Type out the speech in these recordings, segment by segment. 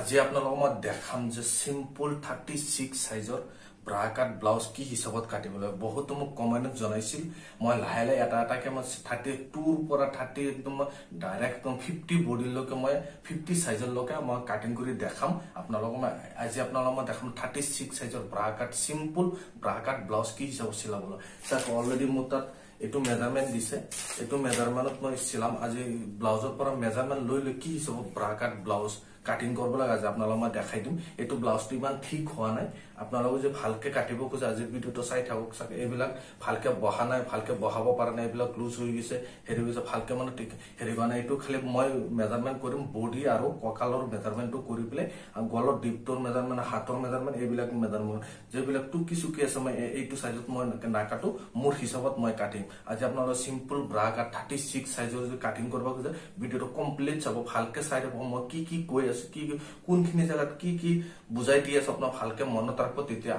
আজি আপোনালোকক মই দেখাম যে চিম্পল থাৰ্টি ছিক্স চাইজৰ ব্ৰা কাট ব্লাউজ কি হিচাপত কাটিব লাগে। বহুতো মোক কমেণ্টত জনাইছিল। মই লাহে লাহে এটা এটাকে মই থাৰ্টি টুৰ পৰা থাৰ্টি একদম ডাইৰেক্ট একদম ফিফটি বডিলৈকে মই ফিফটি চাইজৰলৈকে মই কাটিং কৰি দেখাম। আপোনালোকক মই আজি আপোনালোকক মই দেখাম থাৰ্টি ছিক্স চাইজৰ bra cut simple bra cut blouse কি হিচাপত চিলাব লাগে। চাওক অলৰেডি মোৰ তাত এইটো মেজাৰমেণ্ট দিছে। এইটো মেজাৰমেণ্টত মই চিলাম। আজি ব্লাউজৰ পৰা মেজাৰমেণ্ট লৈ লৈ কি হিচাপত ব্ৰা কাট ব্লাউজ কাটিং কৰিব লাগে আজি আপোনালোকক মই দেখাই দিম। এইটো ব্লাউজটো ইমান ঠিক হোৱা নাই। আপোনালোকে যে ভালকে কাটিব খোজে আজি ভিডিঅ'টো চাই থাকক চাগে। এইবিলাক ভালকে বহা নাই ভালকে বহাব পৰা নাই এইবিলাক লুজ হৈ গৈছে। হেৰি গৈছে ভালকে মানে হেৰি হোৱা নাই। এইটো খালি মই মেজাৰমেণ্ট কৰিম বডি আৰু কঁকালৰ মেজাৰমেণ্টটো কৰি পেলাই গলৰ ডিপটোৰ মেজাৰমেণ্ট হাতৰ মেজাৰমেণ্ট এইবিলাক মেজাৰমেণ্ট যিবিলাক টুকি চুকি আছে মই এইটো চাইজত মই নাকাটো মোৰ হিচাপত মই কাটিম। আজি আপোনালোকে simple bra cut thirty six চাইজৰ যদি কাটিং কৰিব খোজে ভিডিঅ'টো কমপ্লিট চাব ভালকে চাই দিব মই কি কি কৈ আছো কি কোনখিনি জেগাত কি কি বুজাই দি আছো আপোনাৰ ভালকে মনত ৰাখিব তেতিয়া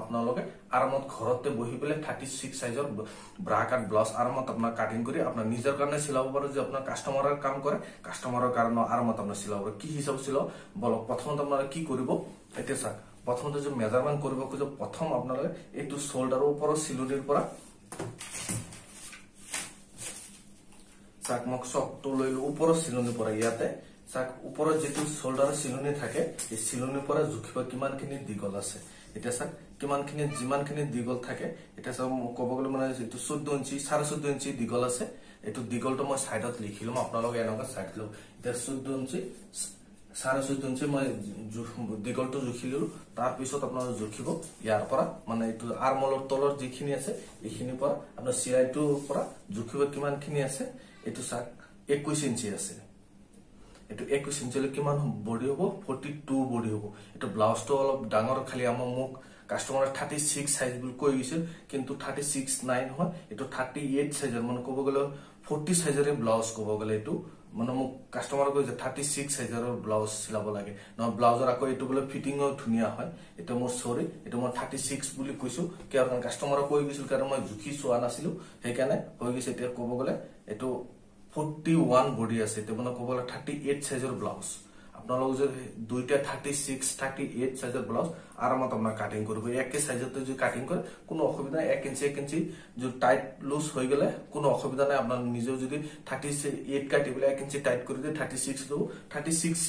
আপোনালোকে আৰামত ঘৰতে বহি পেলাই থাৰ্টি ছিক্স চাইজৰ ব্ৰা কাট ব্লাউজ আৰামত আপোনাৰ কাটিং কৰি আপোনাৰ নিজৰ কাৰণে চিলাব পাৰে যে আপোনাৰ কাষ্টমাৰৰ কাম কৰে কাষ্টমাৰৰ কাৰণে আৰামত আপোনাৰ চিলাব পাৰে। কি হিচাপত চিলাব? বলক প্ৰথমত আপোনালোকে কি কৰিব? এতিয়া চাওক প্ৰথমতে যে মেজাৰমেণ্ট কৰিব খোজে প্ৰথম আপোনালোকে এইটো চল্ডাৰৰ ওপৰৰ চিলনিৰ পৰা চাক মোক চকটো লৈ ওপৰৰ চিলনিৰ পৰা ইয়াতে। চাক ওপৰত যিটো চল্ডাৰৰ চিলনি থাকে এই চিলনিৰ পৰা জুখিব কিমানখিনি দীঘল আছে? এতিয়া চাক কিমানখিনি যিমানখিনি দীঘল থাকে এতিয়া চাওক ক'ব গ'লে মানে যিটো চৈধ্য ইঞ্চি চাৰে চৈধ্য ইঞ্চি দীঘল আছে। এইটো দীঘলটো মই চাইডত লিখি ল'ম আপোনালোকে এনেকুৱা চাইড ল'ম এতিয়া চৈধ্য ইঞ্চি চাৰে চৈধ্য ইঞ্চি মই দীঘলটো জুখিলো তাৰপিছত আপোনালোকে জুখিব। ইয়াৰ পৰা মানে এইটো আৰমলৰ তলৰ যিখিনি আছে এইখিনিৰ পৰা আপোনাৰ চিলাইটোৰ পৰা জুখিব কিমানখিনি আছে? এইটো চাক একৈশ ইঞ্চি আছে। এইটো একৈশ ইঞ্চিলৈ কিমান বডি হ'ব ফৰ্টি টু বডি হ'ব। এইটো ব্লাউজটো অলপ ডাঙৰ খালি আমাৰ মোক কাষ্টমাৰে থাৰ্টি ছিক্স চাইজ বুলি কৈ গৈছিল কিন্তু থাৰ্টি ছিক্স নাইন হয় এইটো থাৰ্টি এইট চাইজৰ মানে ক'ব গ'লে ফৰ্টি চাইজৰে ব্লাউজ ক'ব গ'লে এইটো। মানে মোক কাষ্টমাৰে কৈছে থাৰ্টি ছিক্স চাইজৰ ব্লাউজ চিলাব লাগে। নহয় ব্লাউজৰ আকৌ এইটো বোলে ফিটিঙো ধুনীয়া হয়। এইটো মোৰ চৰি এইটো মই থাৰ্টি ছিক্স বুলি কৈছো। কাৰণ কাষ্টমাৰে কৈ গৈছিল কাৰণ মই জুখি চোৱা নাছিলো। সেইকাৰণে হৈ গৈছে এতিয়া ক'ব গ'লে এইটো ফৰ্টি ওৱান বডি আছে এতিয়া মানে ক'ব গ'লে থাৰ্টি এইট চাইজৰ ব্লাউজ আপোনালোক যদি দুইটা থাৰ্টি ছিক্স থাৰ্টি এইট চাইজৰ ব্লাউজ আৰামত আপোনাৰ কাটিং কৰিব। একে চাইজতে যদি কাটিং কৰে কোনো অসুবিধা নাই। এক ইঞ্চি এক ইঞ্চি যদি টাইট লুজ হৈ গ'লে কোনো অসুবিধা নাই। আপোনাৰ নিজেও যদি থাৰ্টি এইট কাটি পেলাই এক ইঞ্চি টাইট কৰি দিয়ে থাৰ্টি ছিক্স ল'ব থাৰ্টি ছিক্স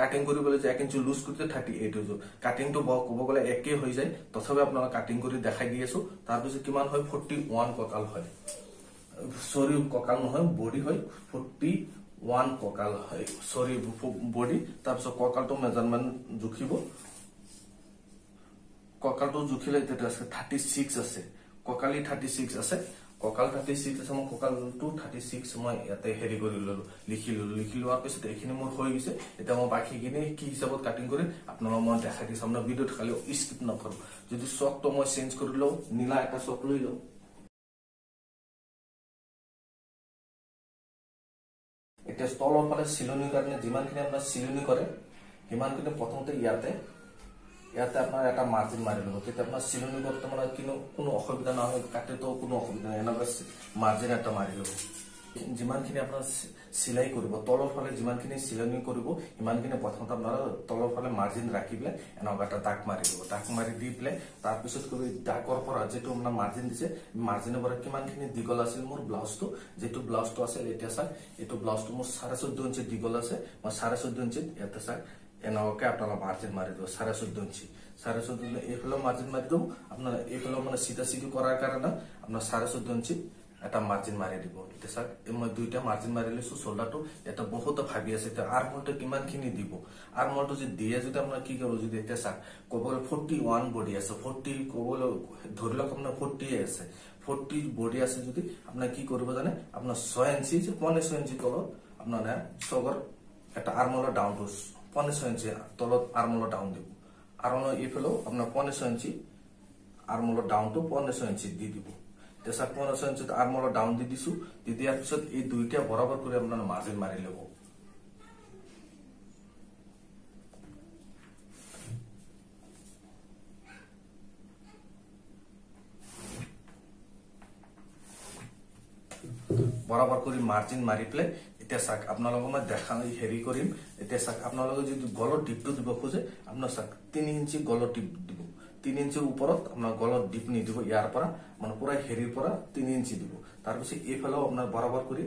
কাটিং কৰিবলৈ যে এক ইঞ্চি লুজ কৰি দিয়ে থাৰ্টি এইট হৈ যাব। কাটিংটো ক'ব গ'লে একেই হৈ যায়। তথাপি আপোনালোকে কাটিং কৰি দেখাই দি আছো। তাৰপিছত কিমান হয়? ফৰ্টি ওৱান কঁকাল হয়। চৰি কঁকাল নহয় বডি হয় ফৰ্টি ওৱান কঁকাল হয়। চৰি বডি তাৰপিছত কঁকালটো মেজাৰমেণ্ট জুখিব। কঁকালটো জুখিলে তেতিয়া থাৰ্টি ছিক্স আছে। কঁকালি থাৰ্টি ছিক্স আছে। কঁকাল থাৰ্টি ছিক্স আছে মই কঁকালটো থাৰ্টি ছিক্স মই ইয়াতে হেৰি কৰি ললো লিখি ললো। লিখি লোৱাৰ পিছত এইখিনি মোৰ হৈ গৈছে। এতিয়া মই বাকীখিনি কি হিচাপত কাটিং কৰিম আপোনালোকক মই দেখাই দিছো আপোনাৰ ভিডিঅ'ত খালি স্কিপ নকৰো। যদি চকটো মই চেঞ্জ কৰি লওঁ নীলা এটা চক লৈ লওঁ। এতিয়া তলৰ ফালে চিলনিৰ কাৰণে যিমানখিনি আপোনাৰ চিলনি কৰে সিমানখিনি প্ৰথমতে ইয়াতে ইয়াতে আপোনাৰ এটা মাৰ্জিন মাৰি ল'ব। তেতিয়া আপোনাৰ চিলনি কৰোঁতে মানে কিন্তু কোনো অসুবিধা নহয় কাটিতেও কোনো অসুবিধা নহয় এনেকুৱা মাৰ্জিন এটা মাৰি ল'ব। যিমানখিনি আপোনাৰ চিলাই কৰিব তলৰ ফালে যিমানখিনি চিলনি কৰিব সিমানখিনি প্ৰথমতে আপোনাৰ তলৰ ফালে মাৰ্জিন ৰাখি পেলাই এনেকুৱা এটা দাগ মাৰি দিব। দাগ মাৰি দি পেলাই তাৰপিছত কৰি দাগৰ পৰা যিটো আপোনাৰ মাৰ্জিন দিছে মাৰ্জিনৰ পৰা কিমানখিনি দীঘল আছিল মোৰ ব্লাউজটো যিটো ব্লাউজটো আছিল এতিয়া চাওক এইটো ব্লাউজটো মোৰ চাৰে চৈধ্য ইঞ্চি দীঘল আছে মই চাৰে চৈধ্য ইঞ্চিত ইয়াতে চাওক এনেকুৱাকে আপোনালোকে মাৰ্জিন মাৰি দিব চাৰে চৈধ্য ইঞ্চি। চাৰে চৈধ্য এইফালেও মাৰ্জিন মাৰি দিব আপোনাৰ এইফালেও মানে চিধা চিধি কৰাৰ কাৰণে আপোনাৰ চাৰে চৈধ্য ইঞ্চিত এটা মাৰ্জিন মাৰি দিব। এতিয়া চাওক মই দুইটা মাৰ্জিন মাৰি লৈছো চল্ডাৰটো এটা বহুত ভাবি আছে এতিয়া আৰ্মলটো কিমানখিনি দিব। আৰ্মলটো যদি দিয়ে যদি আপোনাৰ কি কৰিব যদি এতিয়া চাওক ক'ব গ'লে ফৰ্টি ওৱান বডি আছে ফৰ্টি ক'বলৈ ধৰি লওক আপোনাৰ ফৰ্টিয়ে আছে ফৰ্টি বডি আছে যদি আপোনাৰ কি কৰিব জানে? আপোনাৰ ছয় ইঞ্চি যে পনে ছয় ইঞ্চি তলত আপোনাৰ চবৰ এটা আৰ্মলৰ ডাউনটো পনে ছয় ইঞ্চি তলত আৰ্মলৰ ডাউন দিব। আৰ্মলৰ এইফালেও আপোনাৰ পনে ছয় ইঞ্চি আৰ্মলৰ ডাউনটো পনে ছয় ইঞ্চি দি দিব। তেচাক পনে ছয় ইঞ্চিত আৰ্মলৰ ডাউন দি দিছো দি দিয়াৰ পিছত এই দুইটা বৰাবৰ কৰি আপোনাৰ মাৰ্জিন মাৰি ল'ব। বৰাবৰ কৰে মাৰ্জিন মাৰি পেলে এটা চাওক আপোনালোকক মই দেখা হেৰি কৰিম। এতিয়া চাওক আপোনালোকে যদি গলৰ ডিপটো দিব খোজে আপোনাৰ চাওক তিনি ইঞ্চি গলৰ ডিপ দিব। তিনি ইঞ্চিৰ ওপৰত আপোনাৰ গলত ডিপ নিদিব ইয়াৰ পৰা মানে পুৰা হেৰিৰ পৰা তিনি ইঞ্চি দিব। তাৰপিছত এইফালেও আপোনাৰ বৰাবৰ কৰি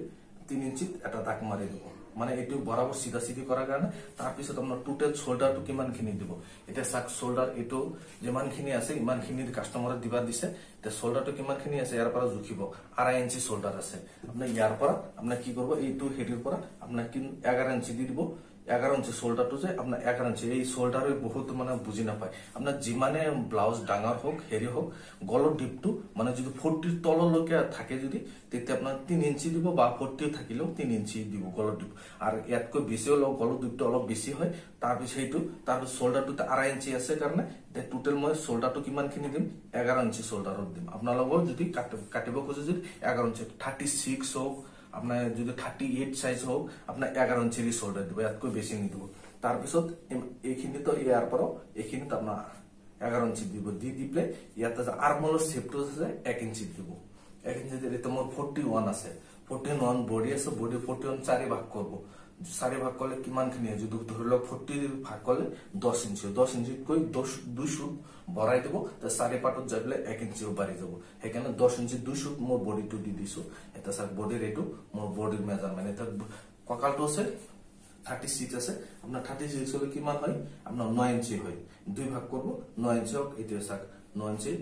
তিনি ইঞ্চিত এটা দাগ মাৰি দিব। মানে এইটো বৰাবৰ চিধা চিধি কৰাৰ কাৰণে তাৰপিছত আপোনাৰ টোটেল চল্ডাৰটো কিমানখিনি দিব। এতিয়া চাওক চল্ডাৰ এইটো যিমানখিনি আছে ইমানখিনি কাষ্টমাৰক দিবা দিছে এতিয়া চল্ডাৰটো কিমানখিনি আছে ইয়াৰ পৰা জুখিব। আঢ়াই ইঞ্চি চল্ডাৰ আছে। আপোনাৰ ইয়াৰ পৰা আপোনাৰ কি কৰিব এইটো পৰা আপোনাৰ কি এঘাৰ ইঞ্চি দি দিব। এঘাৰ ইঞ্চি চল্ডাৰটো যে আপোনাৰ এঘাৰ ইঞ্চি এই চল্ডাৰে বহুত মানে বুজি নাপায়। আপোনাৰ যিমানে ব্লাউজ ডাঙৰ হওক হেৰি হওক গলৰ ডিপটো মানে যদি ফৰ্টিৰ তললৈকে থাকে যদি আপোনাৰ তিনি ইঞ্চি দিব বা ফৰ্টি থাকিলেও তিনি ইঞ্চি দিব গলৰ ডিপ আৰু ইয়াতকৈ বেছি হ'লেও গলৰ ডিপটো অলপ বেছি হয় তাৰপিছত সেইটো তাৰপিছত চল্ডাৰটো আঢ়াই ইঞ্চি আছে কাৰণে টোটেল মই চল্ডাৰটো কিমানখিনি দিম? এঘাৰ ইঞ্চি চল্ডাৰত দিম। আপোনালোকৰ যদি কাটিব খোজে যদি এঘাৰ ইঞ্চি থাৰ্টি ছিক্স হওক আপোনাৰ যদি থাৰ্টি এইট চাইজ হওক আপোনাৰ এঘাৰ ইঞ্চিৰ চল্ডাৰ দিব ইয়াতকৈ বেছি নিদিব তাৰপিছত এইখিনিতো ইয়াৰ পৰাও এইখিনিত আপোনাৰ এঘাৰ ইঞ্চি দিব দি দি পেলাই ইয়াতে যে আৰ্মলৰ চেপটো আছে এক ইঞ্চি দিব এক ইঞ্চি এতিয়া মোৰ ফৰ্টি ওৱান আছে। ফৰ্টি ওৱান বডি আছে বডি ফৰ্টি ওৱান চাৰি ভাগ কৰিব চাৰি ভাগ কৰিলে কিমানখিনি যদি ধৰি লওক ফৰ্টি ভাগ কৰিলে দহ ইঞ্চি। দহ ইঞ্চিতকৈ দহ দুই চুট ভৰাই দিব চাৰি পাটত যাই পেলাই এক ইঞ্চিও বাঢ়ি যাব সেইকাৰণে দহ ইঞ্চি দুই চুট মোৰ বডিটো দি দিছো। এটা চাওক বডিৰ এইটো মোৰ বডিৰ মেজাৰমেণ্ট এতিয়া কঁকালটো আছে থাৰ্টি ছিক্স আছে। আপোনাৰ থাৰ্টি ছিক্স হলে কিমান হয়? আপোনাৰ ন ইঞ্চি হয়। দুই ভাগ কৰিব ন ইঞ্চি হওক এইটোৱে চাওক ন ইঞ্চি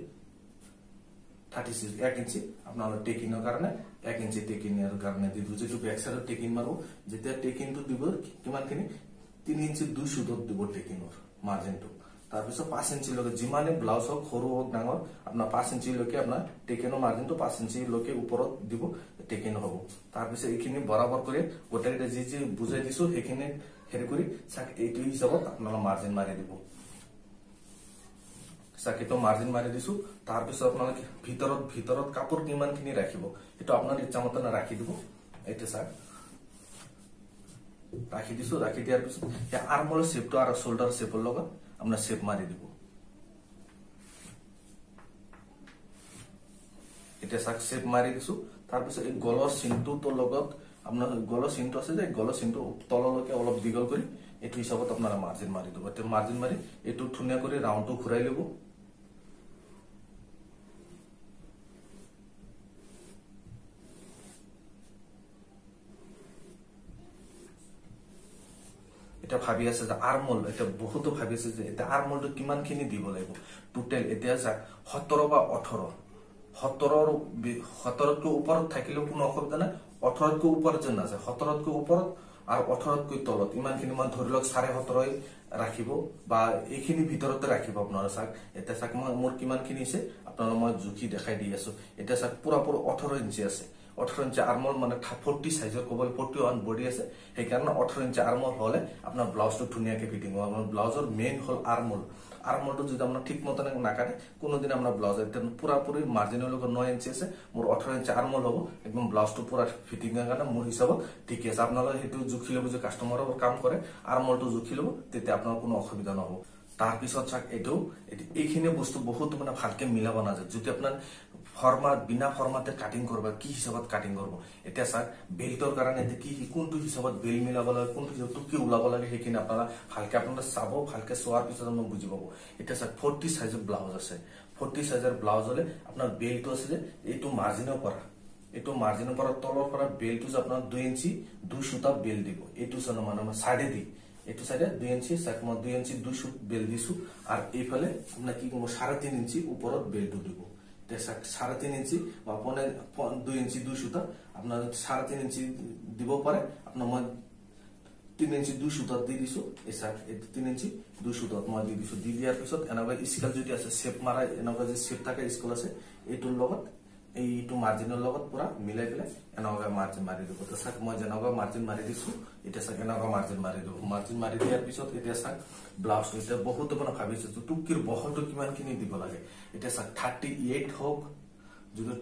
থাৰ্টি ছিক্স এক ইঞ্চি। আপোনালোক টেকিনৰ কাৰণে এক ইঞ্চি টেকিনৰ কাৰণে দি দিওঁ যিটো বেক চাইডত টেকিন মাৰো যেতিয়া টেকিনটো দিব কিমানখিনি? তিনি ইঞ্চি দুই চুটত দিব টেকিনৰ মাৰ্জিনটো তাৰপিছত পাঁচ ইঞ্চিলৈকে যিমানে ব্লাউজ হওক সৰু হওক ডাঙৰ আপোনাৰ পাঁচ ইঞ্চিলৈকে আপোনাৰ টেকেনৰ মাৰ্জিনটো পাঁচ ইঞ্চিলৈকে ওপৰত দিব টেকেন হ'ব। তাৰপিছত এইখিনি বৰাবৰ কৰি গোটেইকেইটা যি যি বুজাই দিছো সেইখিনি হেৰি কৰি চাক এইটো হিচাপত আপোনালোকে মাৰ্জিন মাৰি দিব। চাকিটো মাৰ্জিন মাৰি দিছো তাৰপিছত আপোনালোকে ভিতৰত ভিতৰত কাপোৰ কিমানখিনি ৰাখিব সেইটো আপোনাৰ ইচ্ছামতে ৰাখি দিব। এইটো চাক ৰাখি দিছো ৰাখি দিয়াৰ পিছত আৰ্মৰ চেপটো আৰু চল্ডাৰ চেপৰ লগত আপোনাৰ চেপ মাৰি দিব। এতিয়া চাক চেপ মাৰি দিছো তাৰপিছত এই গলৰ চিনটোৰ লগত আপোনাৰ গলৰ চিনটো আছে যে গলৰ চিনটো তললৈকে অলপ দীঘল কৰি এইটো হিচাপত আপোনাৰ মাৰ্জিন মাৰি দিব। এতিয়া মাৰ্জিন মাৰি এইটো ধুনীয়া কৰি ৰাউণ্ডটো ঘূৰাই ল'ব। এতিয়া ভাবি আছে যে আৰমল এতিয়া বহুতো ভাবি আছে যে এতিয়া আৰমলটো কিমানখিনি দিব লাগিব? টোটেল এতিয়া যাক সোতৰ বা ওঠৰ। সোতৰৰ সোতৰতকৈ ওপৰত থাকিলেও কোনো অসুবিধা নাই। ওঠৰতকৈ ওপৰত যেন আছে সোতৰতকৈ ওপৰত আৰু ওঠৰতকৈ তলত। ইমানখিনি মানে ধৰি লওক চাৰে সোতৰই ৰাখিব বা এইখিনি ভিতৰতে ৰাখিব আপোনাৰ চাওক এতিয়া চাওক মই মোৰ কিমানখিনি আছে আপোনালোক মই জুখি দেখাই দি আছো। এতিয়া চাওক পুৰা পুৰা ওঠৰ ইঞ্চি আছে। ওঠৰ ইঞ্চি আৰ্মল মানে ফৰ্টি চাইজৰ ক'বলৈ ফৰ্টি ওৱান বডি আছে। সেইকাৰণে ওঠৰ ইঞ্চি আৰ্মল হ'লে আপোনাৰ ব্লাউজটো ধুনীয়াকৈ ফিটিং হ'ব। আপোনাৰ ব্লাউজৰ মেইন হ'ল আৰ্মল আৰ্মলটো যদি আপোনাৰ ঠিক মতে নাকাটে কোনোদিন আপোনাৰ ব্লাউজ এতিয়া পুৰা মাৰ্জিনৰ লগত ন ইঞ্চি আছে। মোৰ ওঠৰ ইঞ্চি আৰ্মল হ'ব। একদম ব্লাউজটো পুৰা ফিটিঙৰ কাৰণে মোৰ হিচাপত ঠিকে আছে। আপোনালোকে সেইটো জুখি ল'ব যে কাষ্টমাৰৰ কাম কৰে আৰ্মলটো জুখি ল'ব তেতিয়া আপোনাৰ কোনো অসুবিধা নহ'ব। তাৰপিছত চাওক এইটো এইখিনি বস্তু বহুত মানে ভালকে মিলাব নাযায় যদি আপোনাৰ ফৰ্মাত বিনা ফৰ্মাতে কাটিং কৰিব কি হিচাপত কাটিং কৰিব? এতিয়া চাওক বেল্টৰ কাৰণে কি কোনটো হিচাপত বেল মিলাব লাগে কোনটো হিচাপত কি ওলাব লাগে সেইখিনি আপোনারা ভালকে আপোনারা চাব ভালকে চোৱাৰ পিছত আপোনাক বুজি পাব। এতিয়া চাওক ফৰ্টি চাইজৰ ব্লাউজ আছে। ফৰ্টি চাইজৰ ব্লাউজ হলে আপোনাৰ বেল্টটো আছে যে এইটো মাৰ্জিনৰ পৰা। এইটো মাৰ্জিনৰ পৰা তলৰ পৰা বেল্টটো যে আপোনাৰ দুই ইঞ্চি দুই সুতা বেল দিব। এইটো মানে চাইডে দি। এইটো চাইডে দুই ইঞ্চি মই দুই ইঞ্চি দুই সুত বেল দিছো। আৰু এইফালে আপোনাৰ কি কৰিব চাৰে তিনি ইঞ্চি ওপৰত বেলটো দিব। সাড়ে তিন ইঞ্চি বা পনে দুই ইঞ্চি দুই সুতা আপনাৰ সাড়ে তিন ইঞ্চি দিব পাৰে আপোনাৰ মই তিন ইঞ্চি দুই সুতাত দি দিছো। এই চাৰ্ট তিন ইঞ্চি দুই সুতাত মই দি দিছো। দি দিয়াৰ পিছত এনেকুৱা স্কেল যদি আছে চেপ মাৰা এনেকুৱা যে চেপ থাকে স্কেল আছে এইটোৰ লগত এইটো মাৰ্জিনৰ লগত পুৰা মিলাই পেলাই এনেকুৱা মাৰ্জিন মাৰি দিব। চাওক মই যেনেকুৱা মাৰ্জিন মাৰি দিছো এতিয়া চাওক এনেকুৱা মাৰ্জিন মাৰি দিব। মাৰ্জিন মাৰি দিয়াৰ পিছত এতিয়া চাওক ব্লাউজটো এতিয়া বহুতো মানে ভাবিছো টুকিৰ বহলটো কিমানখিনি দিব লাগে? এতিয়া চাওক থাৰ্টি এইট হওক যদি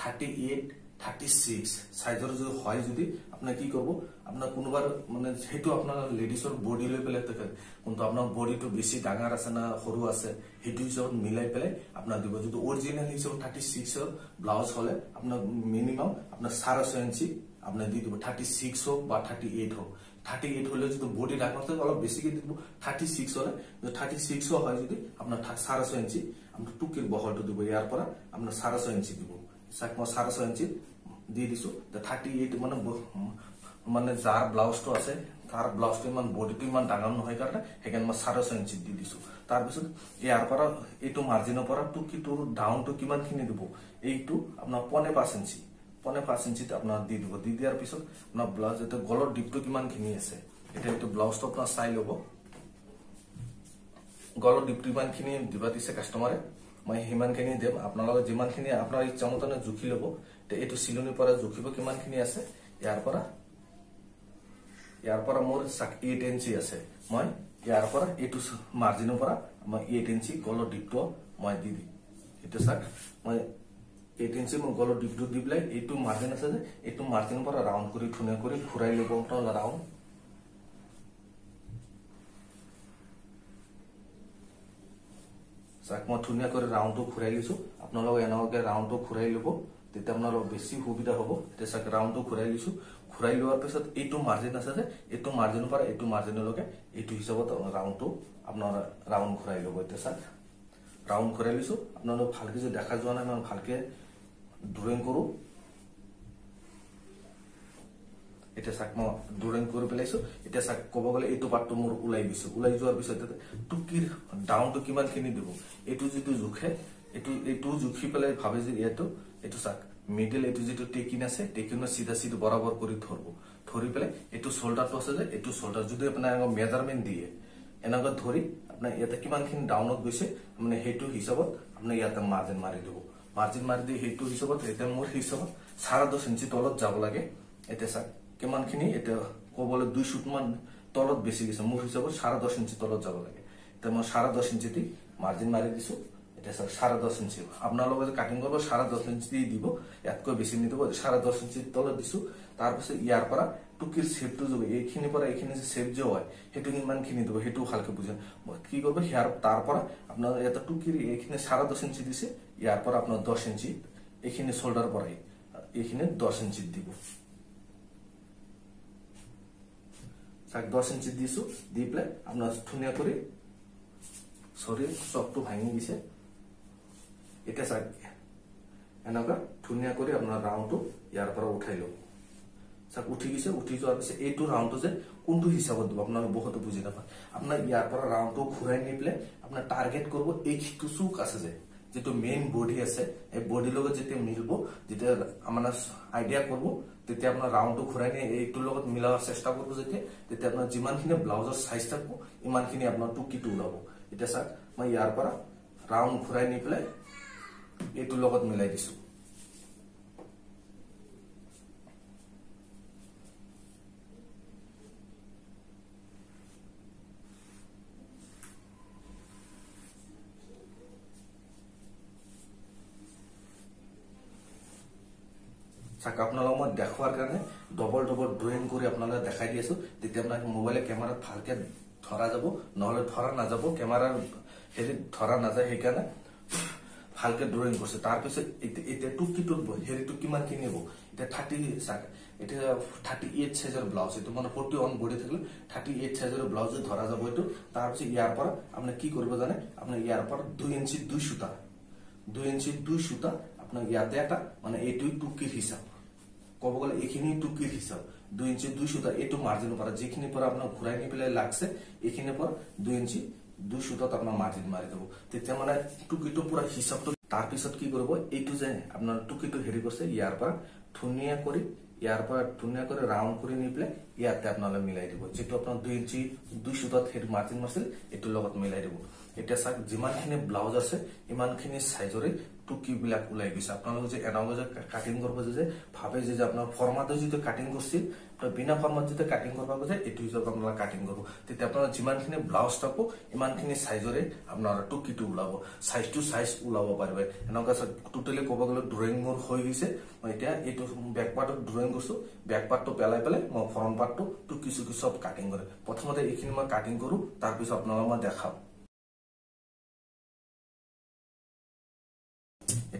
থাৰ্টি এইট থাৰ্টি ছিক্স চাইজৰ যদি হয় যদি আপোনাৰ কি কৰিব আপোনাৰ কোনোবাৰ মানে সেইটো আপোনাৰ লেডিজৰ বডি লৈ পেলাই কিন্তু আপোনাৰ বডিটো বেছি ডাঙৰ আছে না সৰু আছে সেইটো হিচাপত মিলাই পেলাই আপোনাৰ দিব। যদি অৰিজিনেল হিচাপত থাৰ্টি ছিক্সৰ ব্লাউজ হলে আপোনাৰ মিনিমাম আপোনাৰ চাৰে ছয় ইঞ্চি আপুনি দি দিব। থাৰ্টি ছিক্স হওক বা থাৰ্টি এইট হওক। থাৰ্টি এইট হলে যদি বডি ডাঙৰ অলপ বেছিকে দিব। থাৰ্টি ছিক্স হলে থাৰ্টি ছিক্সো হয় যদি আপোনাৰ চাৰে ছয় ইঞ্চি আপোনাৰ টুকিৰ বহলটো দিব ইয়াৰ পৰা আপোনাৰ চাৰে ছয় ইঞ্চি দিব। মই চাৰে ছয় ইঞ্চি দি দিছো থাৰ্টি এইট মানে মানে যাৰ ব্লাউজটো আছে তাৰ ব্লাউজটো ইমান বডিটো ইমান ডাঙৰ নহয় কাৰণে সেইকাৰণে মই চাৰে ছয় ইঞ্চি দি দিছো। তাৰপিছত ইয়াৰ পৰা এইটো মাৰ্জিনৰ পৰা টুকিটোৰ ডাউনটো কিমানখিনি দিব? এইটো আপোনাৰ পনে পাঁচ ইঞ্চি। পনে পাঁচ ইঞ্চিত আপোনাৰ দি দিব। দি দিয়াৰ পিছত আপোনাৰ ব্লাউজ এতিয়া গলৰ ডিপটো কিমানখিনি আছে এতিয়া এইটো ব্লাউজটো আপোনাৰ চাই ল'ব। গলৰ ডিপটো ইমানখিনি দিবা দিছে কাষ্টমাৰে মই সিমানখিনি দিম। আপোনালোকে যিমানখিনি আপোনাৰ ইচ্ছা মতে জুখি ল'ব এইটো চিলনিৰ পৰা জুখিব কিমানখিনি আছে ইয়াৰ পৰা ইয়াৰ পৰা মোৰ এইট ইঞ্চি আছে। মই ইয়াৰ পৰা এইটো মাৰ্জিনৰ পৰা মই এইট ইঞ্চি গলৰ ডিপটো মই দি দিম। এতিয়া চাওক মই এইট ইঞ্চি মই গলৰ ডিপটো দি পেলাই এইটো মাৰ্জিন আছে যে এইটো মাৰ্জিনৰ পৰা ৰাউণ্ড কৰি ধুনীয়া কৰি ঘূৰাই ল'ব ৰাউণ্ড চাওক মই ধুনীয়াকৈ ৰাউণ্ডটো ঘূৰাই লৈছো। আপোনালোকে এনেকুৱাকে ৰাউণ্ডটো ঘূৰাই ল'ব তেতিয়া আপোনালোকৰ বেছি সুবিধা হ'ব। এতিয়া চাওক ৰাউণ্ডটো ঘূৰাই লৈছো। ঘূৰাই লোৱাৰ পিছত এইটো মাৰ্জিন আছে যে এইটো মাৰ্জিনৰ পৰা এইটো মাৰ্জিনলৈকে এইটো হিচাপত ৰাউণ্ডটো আপোনাৰ ৰাউণ্ড ঘূৰাই ল'ব এতিয়া চাওক ৰাউণ্ড ঘূৰাই লৈছো। আপোনালোক ভালকে যদি দেখা যোৱা নাই মই ভালকে ড্ৰয়িং কৰো এতিয়া চাওক মই ড্ৰয়িং কৰি পেলাইছো। এতিয়া চাওক ক'ব গ'লে এইটো পাৰ্টটো মোৰ ওলাই দিছো ওলাই যোৱাৰ পিছত টুকিৰ ডাউনটো কিমানখিনি দিব? এইটো যিটো জোখে এইটো এইটো জুখি পেলাই ভাবে যে ইয়াতো এইটো চাওক মিডিল এইটো যিটো টেকিন আছে টেকিনৰ চিধা চিধা বৰাবৰ কৰি ধৰব। ধৰি পেলাই এইটো চল্ডাৰটো আছে যে এইটো চল্ডাৰ যদি আপোনাৰ মেজাৰমেণ্ট দিয়ে এনেকৈ ধৰি আপোনাৰ ইয়াতে কিমানখিনি ডাউনত গৈছে মানে সেইটো হিচাপত আপুনি ইয়াতে মাৰ্জিন মাৰি দিব। মাৰ্জিন মাৰি দি সেইটো হিচাপত এতিয়া মোৰ হিচাপত চাৰে দহ ইঞ্চি তলত যাব লাগে। এতিয়া চাওক কিমানখিনি এতিয়া ক'বলৈ দুই চুট মান তলত বেছি গৈছে। মোৰ হিচাপত চাৰে দহ ইঞ্চি তলত যাব লাগে। এতিয়া মই চাৰে দহ ইঞ্চি দি মাৰ্জিন মাৰি দিছো। এতিয়া চাওক চাৰে দহ ইঞ্চি আপোনালোকে যে কাটিং কৰিব চাৰে দহ ইঞ্চি দি দিব। ইয়াতকৈ বেছি নিদিব। চাৰে দহ ইঞ্চি তলত দিছো। তাৰপিছত ইয়াৰ পৰা টুকিৰ চেপটো যাব এইখিনিৰ পৰা এইখিনি যে চেপ যে হয় সেইটো কিমানখিনি দিব সেইটো ভালকে বুজে কি কৰিব সেয়াৰ তাৰ পৰা আপোনাৰ এটা টুকিৰ এইখিনি চাৰে দহ ইঞ্চি দিছে। ইয়াৰ পৰা আপোনাৰ দহ ইঞ্চি এইখিনি চল্ডাৰ পৰাই এইখিনি দহ ইঞ্চিত দিব। চাক দহ ইঞ্চি দিছো দি পেলাই আপোনাৰ ধুনীয়া কৰি চৰি চকটো ভাঙি দিছে। এতিয়া চাক এনেকুৱা ধুনীয়া কৰি আপোনাৰ ৰাউণ্ডটো ইয়াৰ পৰা উঠাই লব চাক উঠি গৈছে উঠি যোৱাৰ পিছত এইটো ৰাউণ্ডটো যে কোনটো হিচাপত দিব আপোনালোকে বহুতো বুজি নাপায়। আপোনাৰ ইয়াৰ পৰা ৰাউণ্ডটো ঘূৰাই নি পেলাই আপোনাৰ টাৰ্গেট কৰিব এই চুক আছে যে। যিটো মেইন বডি আছে এই বডিৰ লগত যেতিয়া মিলিব যেতিয়া মানে আইডিয়া কৰিব তেতিয়া আপোনাৰ ৰাউণ্ডটো ঘূৰাই নি এইটোৰ লগত মিলাবৰ চেষ্টা কৰিব যেতিয়া তেতিয়া আপোনাৰ যিমানখিনি ব্লাউজৰ চাইজ থাকিব ইমানখিনি আপোনাৰ টুকিটো ওলাব। এতিয়া চাওক মই ইয়াৰ পৰা ৰাউণ্ড ঘূৰাই নি পেলাই এইটোৰ লগত মিলাই দিছো। চাওক আপোনালোকক মই দেখুৱাৰ কাৰণে ডবল ডবল ড্ৰয়িং কৰি আপোনালোকে দেখাই দি আছো। তেতিয়া আপোনাক মোবাইলে কেমেৰাত ভালকে ধৰা যাব নহলে ধৰা নাযাব। কেমেৰাৰ হেৰিত ধৰা নাযায় সেইকাৰণে ভালকে ড্ৰয়িং কৰিছে। তাৰপিছত এতিয়া টুকিটোৰ হেৰিটো কিমানখিনি হ'ব? এতিয়া থাৰ্টি এতিয়া থাৰ্টি এইট চাইজৰ ব্লাউজ এইটো মানে ফৰ্টি ওৱান বডি থাকিলে থাৰ্টি এইট চাইজৰ ব্লাউজ ধৰা যাব এইটো। তাৰপিছত ইয়াৰ পৰা আপুনি কি কৰিব জানে? আপোনাৰ ইয়াৰ পৰা দুই ইঞ্চি দুই সূতা দুই ইঞ্চি দুই সূতা আপোনাৰ ইয়াতে এটা মানে এইটো টুকিৰ হিচাপ। ক'ব গ'লে এইখিনি টুকিৰ হিচাপ দুই ইঞ্চি দুই সূতা এইটো মাৰ্জিনৰ পৰা যিখিনিৰ পৰা আপোনাৰ ঘূৰাই নি পেলাই লাগছে এইখিনিৰ পৰা দুই ইঞ্চি দুই সূতাত আপোনাৰ মাৰ্জিন মাৰি দিব। মানে টুকিটো পুৰা হিচাপটো তাৰপিছত কি কৰিব এইটো যে আপোনাৰ টুকিটো হেৰি কৰিছে ইয়াৰ পৰা ধুনীয়া কৰি ইয়াৰ পৰা ধুনীয়া কৰি ৰাউণ্ড কৰি নি পেলাই ইয়াতে আপোনালোকে মিলাই দিব। যিটো আপোনাৰ দুই ইঞ্চি দুই সূতাত সেইটো মাৰ্জিন মাৰিছিল এইটোৰ লগত মিলাই দিব। এতিয়া চাওক যিমানখিনি ব্লাউজ আছে ইমানখিনি চাইজৰে টুকি বিলাক ওলাই গৈছে। আপোনালোকে যে যে কাটিং কৰিব যে ভাবে যে আপোনাৰ ফৰ্মাটো যিটো কাটিং কৰিছিল বিনা ফৰ্মাত যেতিয়া কাটিং কৰিব গৈছে এইটো হিচাপত আপোনালোকে কাটিং কৰিব। তেতিয়া আপোনাৰ যিমানখিনি ব্লাউজ থাকব ইমানখিনি চাইজৰে আপোনাৰ টুকিটো ওলাব। চাইজটো চাইজ ওলাব পাৰিব। এনেকুৱা টোটেলি ক'ব গ'লে ড্ৰয়িং মোৰ হৈ গৈছে। মই এতিয়া এইটো বেক পাৰ্টত ড্ৰয়িং কৰিছো। বেক পাৰ্টটো পেলাই পেলাই মই ফ্ৰণ্ট পাৰ্টটো টুকি চুকি চব কাটিং কৰিম প্ৰথমতে এইখিনি মই কাটিং কৰো তাৰপিছত আপোনালোকক মই দেখাম।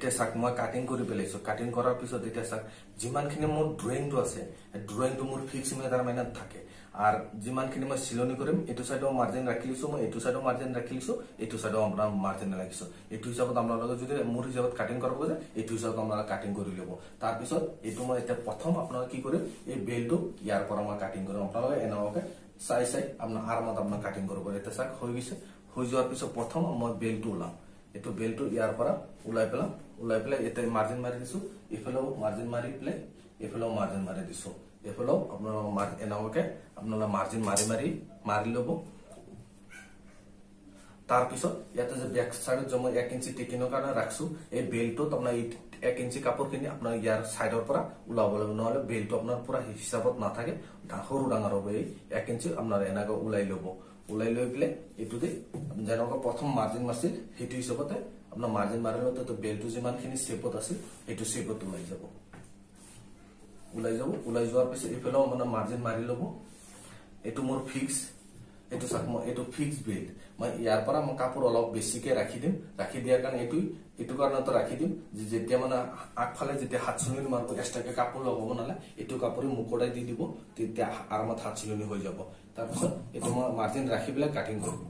এতিয়া চাওক মই কাটিং কৰি পেলাইছো। কাটিং কৰাৰ পিছত এতিয়া চাওক যিমানখিনি মোৰ ড্ৰয়িংটো আছে ড্ৰয়িংটো মোৰ ফিক্স মেজাৰমেণ্টত থাকে। আৰু যিমানখিনি মই চিলনি কৰিম এইটো চাইডৰ মাৰ্জিন ৰাখি লৈছো মই এইটো চাইডৰ মাৰ্জিন ৰাখি লৈছো এইটো চাইডৰ আপোনাৰ মাৰ্জিন ৰাখিছো এইটো হিচাপত আপোনালোকে যদি মোৰ হিচাপত কাটিং কৰিব খোজে এইটো হিচাপত আপোনালোকে কাটিং কৰি ল'ব। তাৰপিছত এইটো মই এতিয়া প্ৰথম আপোনালোকে কি কৰিম এই বেলটো ইয়াৰ পৰা মই কাটিং কৰিম। আপোনালোকে এনেকুৱাকে চাই চাই আপোনাৰ আৰামত আপোনাৰ কাটিং কৰিব এতিয়া চাওক হৈ গৈছে। হৈ যোৱাৰ পিছত প্ৰথম মই বেলটো ওলাম। এইটো বেলটো ইয়াৰ পৰা ওলাই পেলাম। ওলাই পেলাই এতিয়া মাৰ্জিন মাৰি দিছো এইফালেও মাৰ্জিন মাৰি পেলাই এইফালেও মাৰ্জিন মাৰি দিছো। এইফালেও আপোনালোকৰ এনেকুৱাকে আপোনালোকে মাৰ্জিন মাৰি মাৰি মাৰি ল'ব। তাৰপিছত ইয়াতে যে বেক চাইডত যে মই এক ইঞ্চি টেকিনৰ কাৰণে ৰাখছো এই আপোনাৰ এই এক ইঞ্চি কাপোৰখিনি আপোনাৰ ইয়াৰ চাইডৰ পৰা ওলাব লাগিব। নহলে বেল্টটো আপোনাৰ পুৰা হিচাপত নাথাকে সৰু ডাঙৰ হ'ব। এই এক ইঞ্চি আপোনাৰ এনেকৈ ওলাই ল'ব। ওলাই লৈ পেলাই এইটো দি যেনেকুৱা প্ৰথম মাৰ্জিন মাৰিছিল সেইটো হিচাপতে আপোনাৰ মাৰ্জিন মাৰি লওঁতে বেল্টটো যিমানখিনি শ্বেপত আছিল সেইটো শ্বেপত ওলাই যাব। ওলাই যাব ওলাই যোৱাৰ পিছত এইফালেও মানে মাৰ্জিন মাৰি ল'ব। এইটো মোৰ ফিক্স এইটো চাওক মই এইটো ফিক্স বেল্ট মই ইয়াৰ পৰা মই কাপোৰ অলপ বেছিকে ৰাখি দিম। ৰাখি দিয়াৰ কাৰণে এইটো এইটো কাৰণেতো ৰাখি দিম যে যেতিয়া মানে আগফালে যেতিয়া হাত চিলনি মাৰিব এক্সট্ৰাকে কাপোৰ লগাব নালাগে এইটো কাপোৰে মুকৰাই দি দিব তেতিয়া আৰামত হাত চিলনি হৈ যাব। তাৰপিছত এইটো মই মাৰ্জিন ৰাখি পেলাই কাটিং কৰিম।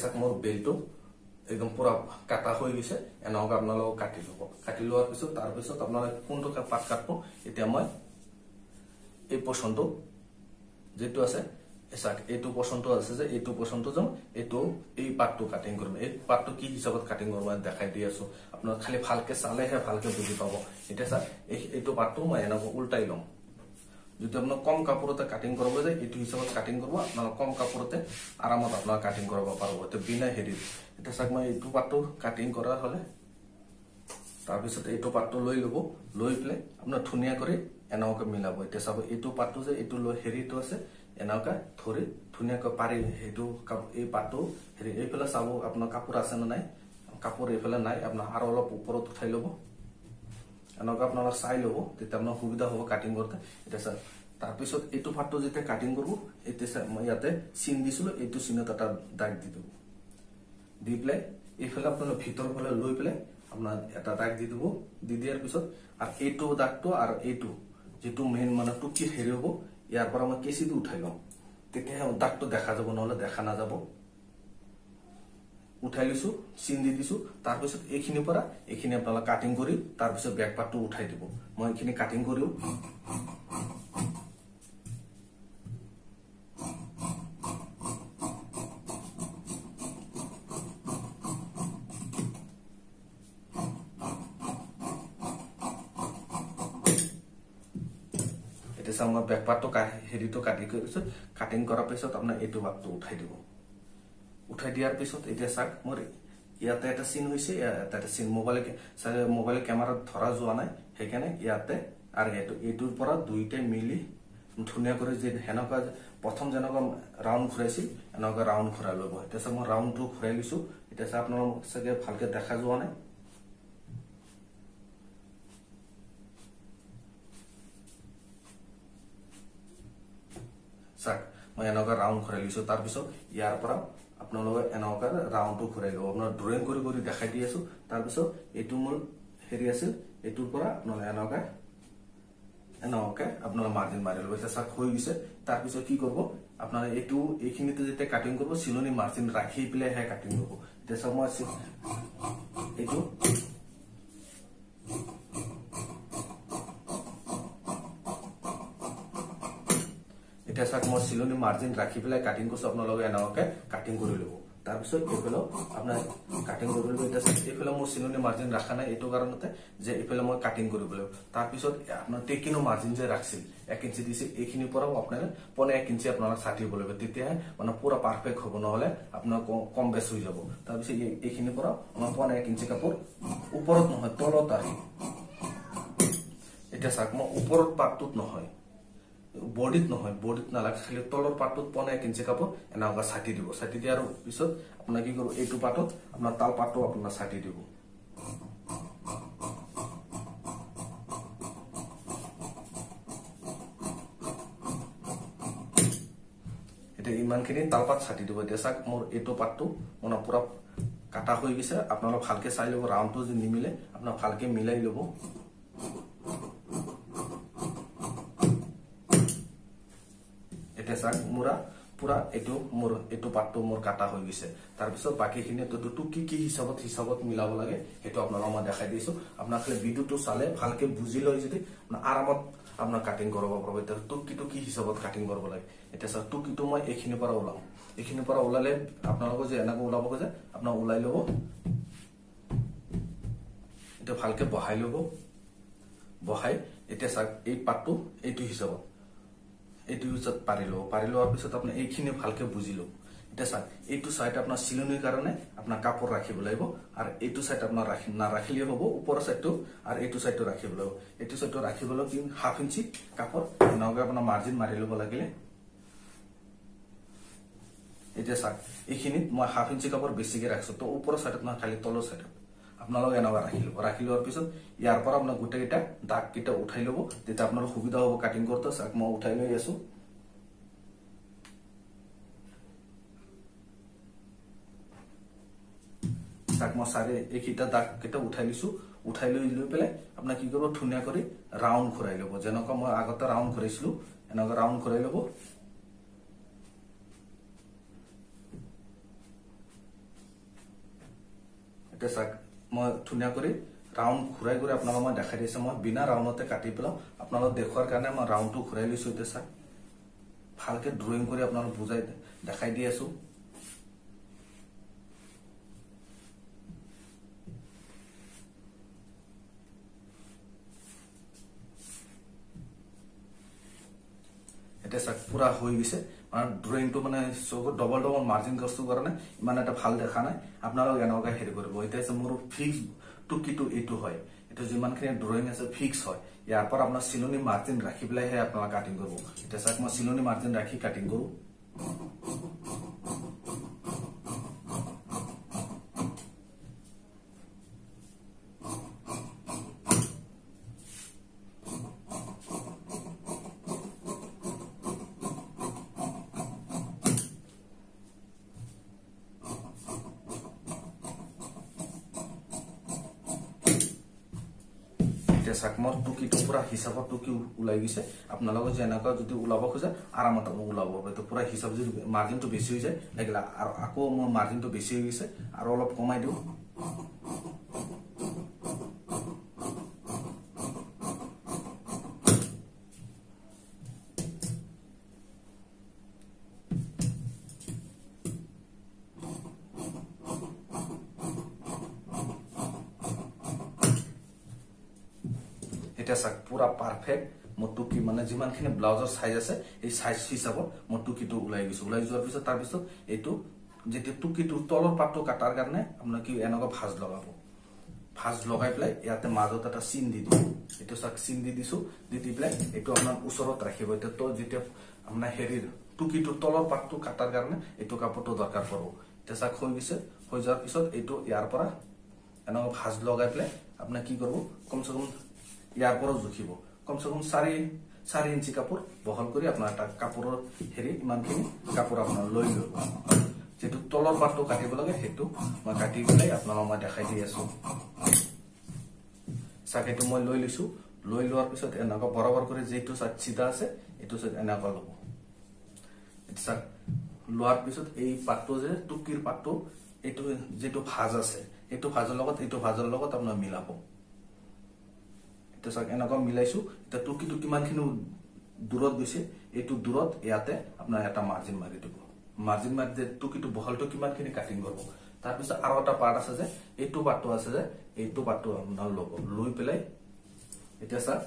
চাওক মোৰ বেলটো একদম পুৰা কাটা হৈ গৈছে। এনেকুৱা আপোনালোকক কাটি ল'ব। কাটি লোৱাৰ পিছত তাৰপিছত আপোনালোকে কোনটো পাত কাটব এতিয়া মই এই পচনটো যিটো আছে এইটো পচনটো আছে যে এইটো পচনটো যাম এইটো এই পাতটো কাটিং কৰিম। এই পাতটো কি হিচাপত কাটিং কৰিম মই দেখাই দি আছো। আপোনাক খালি ভালকে চালেহে ভালকে বুজি পাব। এতিয়া চাওক এইটো পাতটো মই এনেকৈ উল্টাই ল'ম। যদি আপোনাক কম কাপোৰতে কাটিং কৰিব যায় এইটো হিচাপত কাটিং কৰিব আপোনালোক কম কাপোৰতে আৰামত আপোনাৰ কাটিং কৰিব পাৰিব এতিয়া বিনা হেৰিত। এতিয়া চাওক মই এইটো পাতটো কাটিং কৰা হলে তাৰপিছত এইটো পাতটো লৈ ল'ব। লৈ পেলাই আপোনাৰ ধুনীয়া কৰি এনেকুৱাকৈ মিলাব। এতিয়া চাব এইটো পাতটো যে এইটো লৈ হেৰিটো আছে এনেকুৱা ধৰি ধুনীয়াকৈ পাৰি। সেইটো এই পাতটো হেৰি এইফালে চাব আপোনাৰ কাপোৰ আছে নে নাই? কাপোৰ এইফালে নাই আপোনাৰ আৰু অলপ ওপৰত উঠাই ল'ব। এনেকুৱা আপোনালোকে চাই ল'ব তেতিয়া আপোনাৰ সুবিধা হ'ব কাটিং কৰোঁতে। এতিয়া চাওক তাৰপিছত এইটো পাতটো যেতিয়া কাটিং কৰিব এতিয়া মই ইয়াতে চিন দিছিলো এইটো চিনত এটা দাগ দি দিব দি পেলাই এইফালে আপোনালোকে ভিতৰ ফালে লৈ পেলাই আপোনাৰ এটা দাগ দি দিব। দি দিয়াৰ পিছত আৰু এইটো দাগটো আৰু এইটো যিটো মেইন মানে টুকি হেৰি হ'ব ইয়াৰ পৰা মই কেঁচিটো উঠাই লওঁ। তেতিয়াহে দাগটো দেখা যাব নহ'লে দেখা নাযাব। উঠাই লৈছো চিন দি দিছো তাৰপিছত এইখিনিৰ পৰা এইখিনি আপোনালোকে কাটিং কৰি তাৰপিছত বেক পাৰ্টটো উঠাই দিব। মই এইখিনি কাটিং কৰিও এতিয়া চাওঁ মই বেক পাৰ্টটো হেৰিটো কাটি কৰিছো কাটিং কৰাৰ পিছত আপোনাৰ এইটো ভাগটো উঠাই দিব। উঠাই দিয়াৰ পিছত এতিয়া চাওক মোৰ ইয়াতে এটা চিন হৈছে এটা এটা চিন মোবাইল মোবাইল কেমেৰাত ধৰা যোৱা নাই সেইকাৰণে ইয়াতে আৰু এইটো এইটোৰ পৰা দুইটাই মিলি ধুনীয়া কৰি যে সেনেকুৱা প্ৰথম যেনেকুৱা ৰাউণ্ড ঘূৰাইছিল এনেকুৱা ৰাউণ্ড ঘূৰাই ল'ব। এতিয়া চাওক মই ৰাউণ্ডটো ঘূৰাই লৈছো। এতিয়া চাওক আপোনাৰ চাগে ভালকে দেখা যোৱা নাই। চাওক মই এনেকুৱা ৰাউণ্ড ঘূৰাই লৈছো। তাৰপিছত ইয়াৰ পৰা আপোনালোকে এনেকুৱা ৰাউণ্ডটো ঘূৰাই ল'ব। আপোনাৰ ড্ৰয়িং কৰি কৰি দেখাই দি আছো। তাৰপিছত এইটো মোৰ হেৰি আছিল এইটোৰ পৰা আপোনালোকে এনেকুৱা এনেকুৱাকে আপোনালোকে মাৰ্জিন মাৰি ল'ব। এতিয়া হৈ গৈছে। তাৰপিছত কি কৰিব? আপোনাৰ এইটো এইখিনিতে যেতিয়া কাটিং কৰিব চিলনি মাৰ্জিন ৰাখি পেলাইহে কাটিং কৰিব এতিয়া চাওক মই এইটো এতিয়া চাওক মই চিলনি মাৰ্জিন ৰাখি পেলাই কাটিং কৰিছো আপোনালোকে এনেকুৱাকে কাটিং কৰি ল'ব। তাৰপিছত এইফালেও আপোনাৰ কাটিং কৰিব লাগিব এতিয়া এইফালে মোৰ চিলনি মাৰ্জিন ৰখা নাই এইটো কাৰণতে যে এইফালে মই কাটিং কৰিব লাগিব। তাৰপিছত আপোনাৰ টেকিনো মাৰ্জিন যে ৰাখিছিল এক ইঞ্চি দিছিল এইখিনিৰ পৰাও আপোনাৰ পনে এক ইঞ্চি আপোনাক ছাটিব লাগিব। তেতিয়াহে মানে পুৰা পাৰফেক্ট হ'ব নহলে আপোনাৰ কম বেছ হৈ যাব। তাৰপিছত এইখিনিৰ পৰা আমাৰ পনে এক ইঞ্চি কাপোৰ ওপৰত নহয় তলত আহি। এতিয়া চাওক মই ওপৰত পাতটোত নহয়। বডিত নহয় বডিত নালাগে খালি তলৰ পাতটোত পোৱা এক ইঞ্চি কাপোৰ এনেকুৱা ছাটি দিব। ছাটি দিয়াৰ পিছত আপোনাৰ কি কৰিব এইটো পাতত আপোনাৰ তাল পাতটো আপোনাৰ ছাটি দিব। এতিয়া ইমানখিনি তালপাত ছাটি দিব। এতিয়া চাওক মোৰ এইটো পাতটো মানে পুৰা কাটা হৈ গৈছে। আপোনালোক ভালকে চাই ল'ব ৰাউণ্ডটো যদি নিমিলে আপোনাক ভালকে মিলাই ল'ব। চাওক মোৰা পুৰা এইটো মোৰ এইটো পাতটো মোৰ কাটা হৈ গৈছে। তাৰপিছত বাকীখিনি তো কি কি হিচাপত হিচাপত মিলাব লাগে সেইটো আপোনালোকক মই দেখাই দিছো। আপোনাক খালি ভিডিঅ'টো চালে ভালকে বুজি লয় যদি আৰামত আপোনাৰ কাটিং কৰিব পাৰিব। এতিয়া টুকিটো কি হিচাপত কাটিং কৰিব লাগে। এতিয়া চাওক টুকিটো মই এইখিনিৰ পৰা ওলাম। এইখিনিৰ পৰা ওলালে আপোনালোকৰ যে এনেকৈ ওলাব খোজে আপোনাক ওলাই ল'ব। এতিয়া ভালকে বহাই ল'ব। বহাই এতিয়া চাওক এই পাতটো এইটো হিচাপত। এইটো হিচাপত পাৰি ল'ব পাৰি লোৱাৰ পিছত আপুনি এইখিনি ভালকে বুজি ল'ব এতিয়া চাওক এইটো চাইড আপোনাৰ চিলনিৰ কাৰণে আপোনাৰ কাপোৰ ৰাখিব লাগিব আৰু এইটো চাইড আপোনাৰ ৰাখি নাৰাখিলেও হ'ব ওপৰৰ চাইডটো আৰু এইটো চাইডটো ৰাখিব লাগিব। এইটো চাইডটো ৰাখিবলৈ কি হাফ ইঞ্চি কাপোৰ এনেকৈ আপোনাৰ মাৰ্জিন মাৰি ল'ব লাগিলে। এতিয়া চাওক এইখিনিত মই হাফ ইঞ্চি কাপোৰ বেছিকে ৰাখিছো। তো ওপৰৰ চাইডত নহয় খালি তলৰ চাইডত। আপোনালোকে এনেকুৱা ৰাখি ল'ব ৰাখি লোৱাৰ পিছত ইয়াৰ পৰা আপোনাৰ গোটেইকেইটা দাগ কেইটা উঠাই ল'ব। তেতিয়া আপোনাৰ সুবিধা হ'ব কাটিং কৰোঁতে চাওক মই উঠাই লৈ আছো। চাওক মই চাৰি এইকেইটা দাগ কেইটা উঠাই লৈছো। উঠাই লৈ লৈ পেলাই আপোনাক কি কৰিব ধুনীয়া কৰি ৰাউণ্ড ঘূৰাই ল'ব। যেনেকুৱা মই আগতে ৰাউণ্ড ঘূৰাইছিলো এনেকুৱা ৰাউণ্ড ঘূৰাই ল'ব। এতিয়া চাওক মই ধুনীয়া কৰি ৰাউণ্ড ঘূৰাই ঘূৰাই আপোনালোকক মই দেখাই দিছো। মই বিনা ৰাউণ্ডতে কাটি পেলাওঁ। আপোনালোক দেখুৱাৰ কাৰণে মই ৰাউণ্ডটো ঘূৰাই লৈছো এতিয়া চাওক ভালকে ড্ৰয়িং কৰি আপোনালোক বুজাই দেখাই দি আছো। এতিয়া চাওক পুৰা হৈ গৈছে। মানে ড্ৰয়িংটো মানে ডবল ডবল মাৰ্জিন কৰিছো কাৰণে ইমান এটা ভাল দেখা নাই। আপোনালোক এনেকুৱা হেৰি কৰিব। এতিয়া আছে মোৰ ফিক্স টুকিটো এইটো হয়। এইটো যিমানখিনি ড্ৰয়িং আছে ফিক্স হয়। ইয়াৰ পৰা আপোনাৰ চিলনি মাৰ্জিন ৰাখি পেলাইহে আপোনালোকে কাটিং কৰিব। এতিয়া চাওক মই চিলনি মাৰ্জিন ৰাখি কাটিং কৰো। মোৰ টুকিটো পুৰা হিচাপত টুকি ওলাই গৈছে। আপোনালোকে যে এনেকুৱা যদি ওলাব খোজে আৰামত ওলাব এইটো পুৰা হিচাপ যদি মাৰ্জিনটো বেছি হৈ যায় লাগিলে আৰু আকৌ মোৰ মাৰ্জিনটো বেছি হৈ গৈছে আৰু অলপ কমাই দিওঁ। যিমানখিনি ব্লাউজৰ চাইজ আছে এই চাইজ হিচাপত মোৰ টুকিটো ওলাই গৈছে। ওলাই যোৱাৰ পিছত তাৰপিছত এইটো যেতিয়া টুকিটো তলৰ পাতটো কাটাৰ কাৰণে আপোনাৰ কি এনেকুৱা ভাজ লগাব। ভাজ লগাই পেলাই ইয়াতে মাজত এটা চিন দি দিম এইটো চিন দি দিছো দি দি পেলাই এইটো আপোনাৰ ওচৰত ৰাখিব। এতিয়া যেতিয়া আপোনাৰ হেৰিৰ টুকিটো তলৰ পাতটো কাটাৰ কাৰণে এইটো কাপোৰটো দৰকাৰ পৰব এতিয়া চাওক হৈ গৈছে হৈ যোৱাৰ পিছত এইটো ইয়াৰ পৰা এনেকুৱা ভাজ লগাই পেলাই আপোনাৰ কি কৰিব কমচে কম ইয়াৰ পৰা জুখিব। কমচে কম চাৰি চাৰি ইঞ্চি কাপোৰ বহল কৰি আপোনাৰ এটা কাপোৰৰ হেৰি ইমানখিনি কাপোৰ আপোনাৰ লৈ ল'ব যিটো তলৰ পাতটো কাটিব লাগে সেইটো মই কাটি পেলাই আপোনালোকক মই দেখাই দি আছো। চাক মই লৈ লৈছো। লৈ লোৱাৰ পিছত এনেকুৱা বৰাবৰ কৰি যিটো চাক চিধা আছে এইটো চাক এনেকুৱা ল'ব। চাক লোৱাৰ পিছত এই পাতটো যে টুকিৰ পাতটো এইটো যিটো ভাজ আছে এইটো ভাজৰ লগত এইটো ভাজৰ লগত আপোনাৰ মিলাব। এতিয়া চাওক এনেকুৱা মিলাইছো। এতিয়া টুকিটো কিমানখিনি দূৰত গৈছে। এইটো দূৰত ইয়াতে আপোনাৰ এটা মাৰ্জিন মাৰি দিব। মাৰ্জিন মাৰি দিয়ে টুকিটো বহলটো কিমানখিনি কাটিং কৰিব? তাৰপিছত আৰু এটা পাৰ্ট আছে যে এইটো পাৰ্টটো আছে যে এইটো পাৰ্টটো আপোনাৰ ল'ব। লৈ পেলাই এতিয়া চাওক।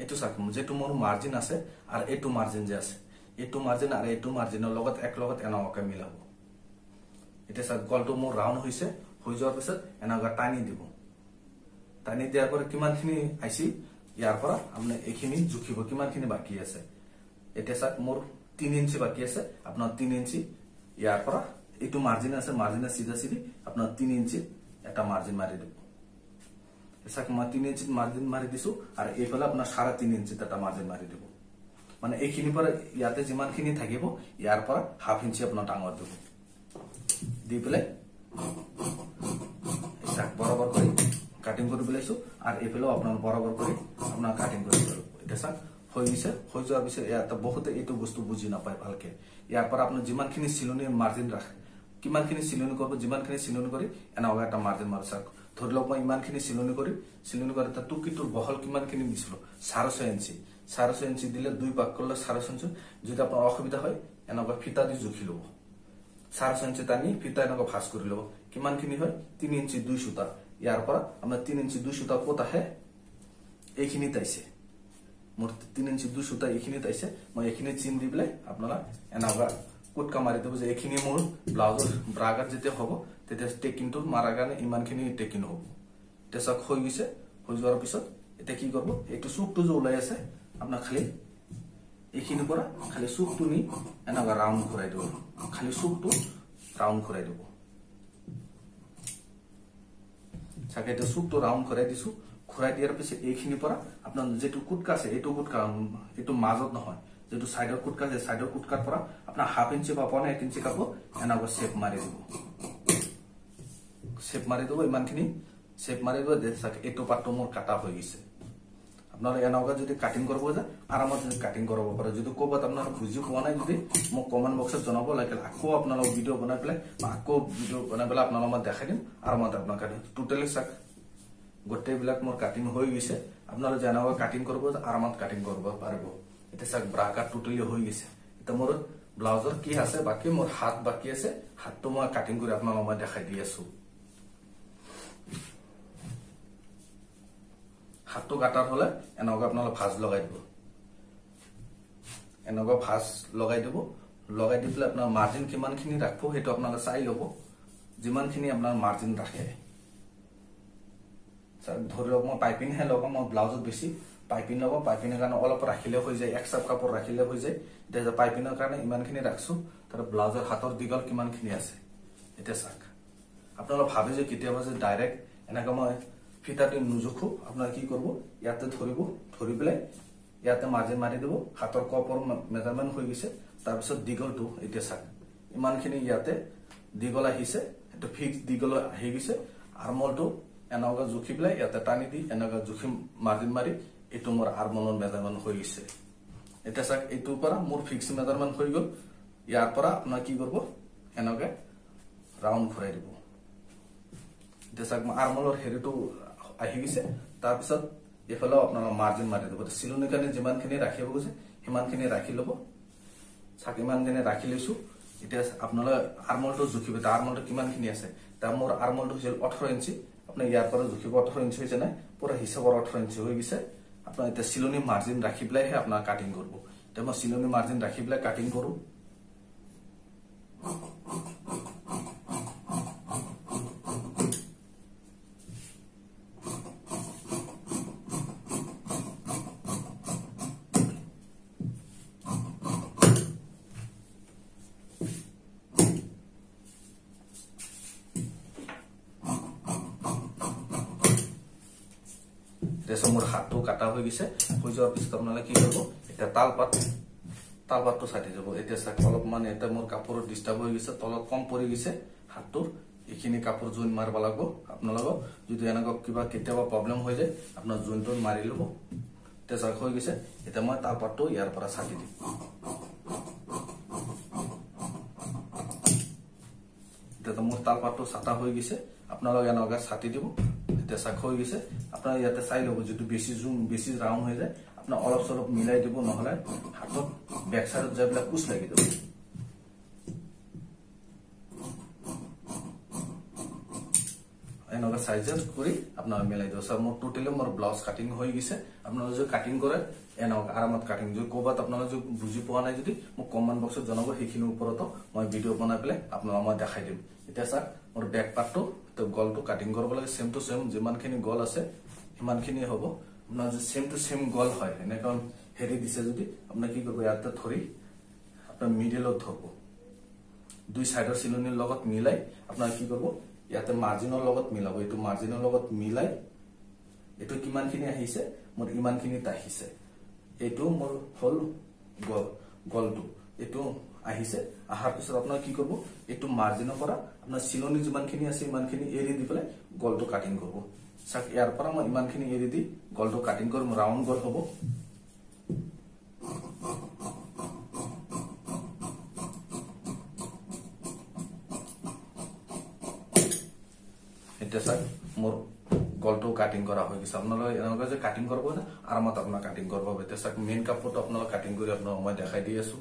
এইটো চাওক যিটো মোৰ মাৰ্জিন আছে আৰু এইটো মাৰ্জিন যে আছে। এইটো মাৰ্জিন আৰু এইটো মাৰ্জিনৰ লগত এক লগত এনেকুৱাকে মিলাব। এতিয়া চাওক গলটো মোৰ ৰাউণ্ড হৈছে হৈ যোৱাৰ পিছত এনেকুৱা টানি দিব। পৰা কিমানখিনি আহিছিল ইয়াৰ পৰা আপুনি এইখিনি জুখিব কিমানখিনি বাকী আছে এতিয়া চাওক মোৰ তিনি ইঞ্চি বাকী আছে আপোনাৰ তিনি ইঞ্চি ইয়াৰ পৰা এইটো মাৰ্জিন আছে মাৰ্জিনে চিধা চিধি আপোনাৰ তিনি ইঞ্চিত এটা মাৰ্জিন মাৰি দিব চাওক মই তিনি ইঞ্চিত মাৰ্জিন মাৰি দিছো আৰু এইফালে আপোনাৰ চাৰে তিনি ইঞ্চিত এটা মাৰ্জিন মাৰি দিব মানে এইখিনিৰ পৰা ইয়াতে যিমানখিনি থাকিব ইয়াৰ পৰা হাফ ইঞ্চি আপোনাৰ ডাঙৰ দিব দি পেলাই বৰাবৰ কৰে কাটিং কৰে পেলাইছো আৰ এইফালেও আপনাৰ বৰাবৰ কৰে আপনাৰ কাটিং পেলাব এতিয়া চাওক হৈ গৈছে হৈ যোৱাৰ পিছত ইয়াত বহুতে এইটো বস্তু বুজি নাপায় ভালকে। ইয়াৰ পৰা আপোনাৰ যিমানখিনি চিলনিৰ মাৰ্জিন ৰাখে কিমানখিনি চিলনি কৰিব যিমানখিনি চিলনি কৰি এনেকুৱা এটা মাৰ্জিন মাৰো। চাওক ধৰি লওক মই ইমানখিনি চিলনি কৰি চিলনি কৰি এটা টুকিটোৰ বহল কিমানখিনি দিছিলো? ছয় ইঞ্চি চাৰে ছয় ইঞ্চি দিলে দুই পাক কৰিলে চাৰে ছয় ইঞ্চি যদি আপোনাৰ অসুবিধা হয় এনেকুৱা ফিতা দি জুখি ল'ব। চাৰে ছয় ইঞ্চি টানি ফিতা এনেকুৱা ভাজ কৰি ল'ব। কিমানখিনি হয়? তিনি ইঞ্চি দুই সূতা। ইয়াৰ পৰা আপোনাৰ তিনি ইঞ্চি দুই সূতা ক'ত আহে এইখিনিত আহিছে মোৰ তিনি ইঞ্চি দুই সূতা এইখিনিত আহিছে মই এইখিনি চিন দি পেলাই আপোনালোক এনেকুৱা কুটকা মাৰি দিব যে এইখিনি মোৰ ব্লাউজৰ ব্ৰাগাত যেতিয়া হ'ব তেতিয়া টেকিংটো মাৰাৰ কাৰণে ইমানখিনি টেকিং হ'ব এতিয়া চাওক হৈ গৈছে হৈ যোৱাৰ পিছত এতিয়া কি কৰিব এইটো চুকটো যে ওলাই আছে আপোনাক খালি এইখিনিৰ পৰা খালি চুকটো নি এনেকুৱা ৰাউণ্ড ঘূৰাই দিব খালি চুকটো ৰাউণ্ড ঘূৰাই দিব চাগে এতিয়া চুকটো ৰাউণ্ড ঘূৰাই দিছো ঘূৰাই দিয়াৰ পিছত এইখিনিৰ পৰা আপোনাৰ যিটো কুটকা আছে এইটো কুটকা এইটো মাজত নহয়। যিটো চাইডৰ কুটকা আছে চাইডৰ কুটকাৰ পৰা আপোনাৰ হাফ ইঞ্চি বা পনে এক ইঞ্চি কাপোৰ এনেকুৱা শ্বেপ মাৰি দিব। শ্বেপ মাৰি দিব ইমানখিনি শ্বেপ মাৰি দিব চাগে এইটো পাৰ্টটো মোৰ কাটা হৈ গৈছে। আপোনালোকে এনেকুৱা যদি কাটিং কৰিব যায় আৰামত যদি কাটিং কৰিব পাৰে যদি ক'ৰবাত আপোনালোকে বুজি পোৱা নাই যদি মোক কমেণ্ট বক্সত জনাব লাগিল আকৌ আপোনালোক ভিডিঅ' বনাই পেলাই বা আকৌ ভিডিঅ' বনাই পেলাই আপোনালোকক মই দেখাই দিম আৰামত আপোনাক কাটিম টোটেলি চাওক গোটেইবিলাক মোৰ কাটিং হৈ গৈছে। আপোনালোকে যেনেকুৱা কাটিং কৰিব আৰামত কাটিং কৰিব পাৰিব। এতিয়া চাওক ব্ৰাকাত টোটেলি হৈ গৈছে। এতিয়া মোৰ ব্লাউজৰ কি আছে বাকী মোৰ হাত বাকী আছে হাতটো মই কাটিং কৰি আপোনালোকক মই দেখাই দি আছো। হাতটো কাটাৰ হলে এনেকুৱা আপোনালোকে ভাজ লগাই দিব। এনেকুৱা ভাজ লগাই দিব। লগাই দি পেলাই আপোনাৰ মাৰ্জিন কিমানখিনি ৰাখিব সেইটো আপোনালোকে চাই ল'ব। যিমানখিনি আপোনাৰ মাৰ্জিন ৰাখে। ধৰি লওক মই পাইপিংহে লগাম মই ব্লাউজত বেছি পাইপিং লগাম পাইপিঙৰ কাৰণে অলপ ৰাখিলে হৈ যায় এক চাপ কাপোৰ ৰাখিলে হৈ যায়। এতিয়া পাইপিঙৰ কাৰণে ইমানখিনি ৰাখছো তাৰ ব্লাউজৰ হাতৰ দীঘল কিমানখিনি আছে। এতিয়া চাওক। আপোনালোকে ভাবে যে কেতিয়াবা যে ডাইৰেক্ট এনেকৈ মই ফিতাটো নুজোখো আপোনাৰ কি কৰিব? ইয়াতে ধৰিব ধৰি পেলাই ইয়াতে মাৰ্জিন মাৰি দিব। হাতৰ কপৰ মেজাৰমেণ্ট হৈ গৈছে। তাৰপিছত দীঘলটো এতিয়া চাওক। ইমানখিনি ইয়াতে দীঘল আহিছে। এইটো ফিক্স দীঘল আহি গৈছে। আৰমলটো এনেকুৱা জুখি পেলাই ইয়াতে টানি দি এনেকুৱা জুখি মাৰ্জিন মাৰি এইটো মোৰ আৰমলৰ মেজাৰমেণ্ট হৈ গৈছে। এতিয়া চাওক এইটোৰ পৰা মোৰ ফিক্স মেজাৰমেণ্ট হৈ গ'ল। ইয়াৰ পৰা আপোনাৰ কি কৰিব? এনেকৈ ৰাউণ্ড ঘূৰাই দিব। এতিয়া চাওক আৰমলৰ হেৰিটো আহি গৈছে। তাৰপিছত এইফালেও আপোনালোক মাৰ্জিন মাৰি দিব। চিলনিৰ কাৰণে যিমানখিনি ৰাখিব গৈছে সিমানখিনি ৰাখি ল'ব। চাক ইমানখিনি ৰাখি লৈছো। এতিয়া আপোনালোকে আৰমলটো জুখিব আৰমলটো কিমানখিনি আছে? তাৰ মোৰ আৰমলটো হৈছিল ওঠৰ ইঞ্চি আপোনাৰ ইয়াৰ পৰা জুখিব ওঠৰ ইঞ্চি হৈছে নাই? পুৰা হিচাপৰ ওঠৰ ইঞ্চি হৈ গৈছে। আপোনাৰ এতিয়া চিলনি মাৰ্জিন ৰাখি পেলাইহে আপোনাৰ কাটিং কৰিব। এতিয়া মই চিলনি মাৰ্জিন ৰাখি পেলাই কাটিং কৰোঁ তাৰপিছত মোৰ হাতটো কাটা হৈ গৈছে হৈ যোৱাৰ পিছত আপোনালোকে কি কৰিব এতিয়া তালপাত তালপাতটো চাটি যাব এতিয়া চাওক অলপমান এতিয়া মোৰ কাপোৰত ডিষ্টাৰ্ব হৈ গৈছে তলত কম পৰি গৈছে হাতটোৰ এইখিনি কাপোৰ জইন মাৰিব লাগিব আপোনালোকক। যদি এনেকুৱা কিবা কেতিয়াবা প্ৰব্লেম হৈ যায় আপোনাৰ জইনটো মাৰি ল'ব। এতিয়া চাওক হৈ গৈছে। এতিয়া মই তালপাতটো ইয়াৰ পৰা চাটি দিম। এতিয়া মোৰ তালপাতটো চাটা হৈ গৈছে। আপোনালোকে এনেকুৱা চাটি দিব। চাক হৈ গৈছে আপোনাৰ ইয়াতে চাই ল'ব যিটো বেছি জুম বেছি ৰাউণ্ড হৈ যায় আপোনাৰ অলপ চলপ মিলাই দিব নহ'লে হাতত বেক যাই পেলাই কোচ লাগি যাব। এনেকুৱা চাইজত কৰি আপোনালোকে মিলাই দিব। চাৰ মোৰ টোটেলি মোৰ ব্লাউজ কাটিং হৈ গৈছে। আপোনালোকে যদি কাটিং কৰে এনেকুৱা আৰামত কাটিং যদি ক'ৰবাত আপোনালোকে যদি বুজি পোৱা নাই যদি মোক কমেণ্ট বক্সত জনাব সেইখিনিৰ ওপৰতো মই ভিডিঅ' বনাই পেলাই আপোনালোকক মই দেখাই দিম। এতিয়া চাওক মোৰ বেক পাৰ্টটো গলটো কাটিং কৰিব লাগে চেম টু চেম যিমানখিনি গল আছে সিমানখিনি হ'ব। আপোনাৰ যদি চেম টু চেম গল হয় এনেকুৱা হেৰি দিছে যদি আপোনাৰ কি কৰিব ইয়াতে ধৰি আপোনাৰ মিডিলত ধৰব। দুই চাইডৰ চিলনিৰ লগত মিলাই আপোনাৰ কি কৰিব ইয়াতে মাৰ্জিনৰ লগত মিলাব। এইটো মাৰ্জিনৰ লগত মিলাই এইটো কিমানখিনি আহিছে মোৰ ইমানখিনিত আহিছে। এইটো মোৰ হ'ল গল গলটো। এইটো আহিছে অহাৰ পিছত আপোনাৰ কি কৰিব? এইটো মাৰ্জিনৰ পৰা আপোনাৰ চিলনি যিমানখিনি আছে ইমানখিনি এৰি দি পেলাই গলটো কাটিং কৰিব। চাওক ইয়াৰ পৰা মই ইমানখিনি এৰি দি গলটো কাটিং কৰিম ৰাউণ্ড গল হ'ব। এতিয়া চাওক মোৰ গলটো কাটিং কৰা হৈ গৈছে। আপোনালোকে এনেকুৱা যে কাটিং কৰিব আৰামত আপোনাৰ কাটিং কৰিব। এতিয়া চাওক মেইন কাপোৰটো আপোনালোক কাটিং কৰি আপোনাক মই দেখাই দি আছো।